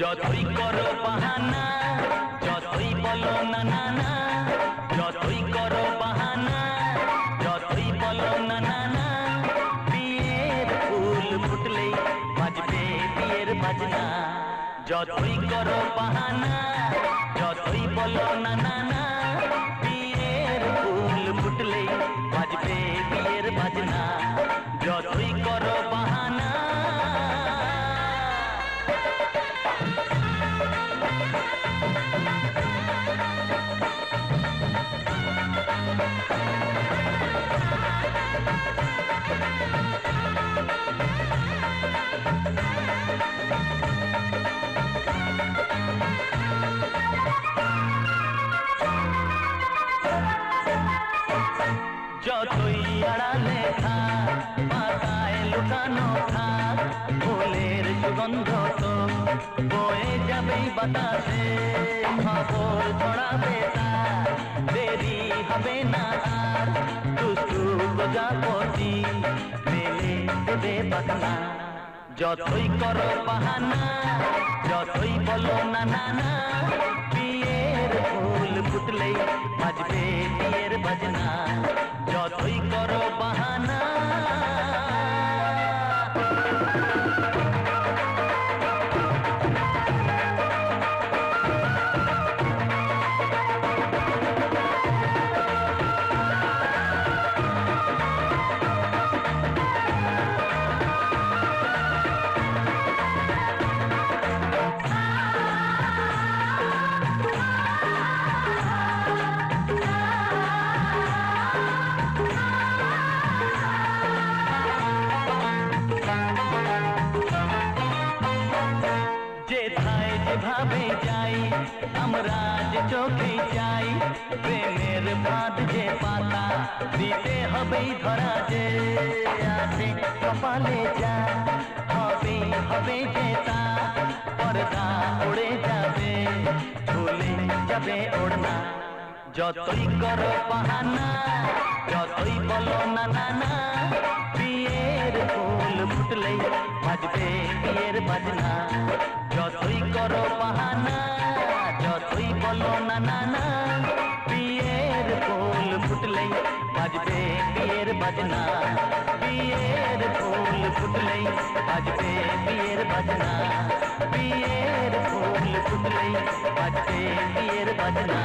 যতই করো বাহানা, যতই বলো না না না, যতই করো বাহানা, যতই বলো না না না, বিয়ের ফুল ফুটলেই বাজবে বিয়ের বাজনা। যতই করো বাহানা, যতই বলো না না না যতই আড়ালে থাক পাতায় লুকানো থাক ফুলের তো বয়ে যাবেই বাতাসে, খবর দেরি হবে না আর মেলে দেবে বাসনা যতই করো বাহানা যতই বলো না না না বিয়ের ফুল ফুটলেই বাজবে বিয়ের বাজনা যেথায় যেভাবে যাই আমরা যে চোখে যাই প্রেমের বাঁধ যে পাতা দিতে হবেই ধরা যে আছে কপালে যা হবে হবে যে তা পর্দা উড়ে যাবে ভুলে যাবে ওড়না যতই করো বাহানা যতই বলো না না না बनाना पियर फूल फुटले बजबे पियर बजना। पियर फूल फुटले बजबे पियर बजना। पियर फूल फुटले बजबे पियर बजना।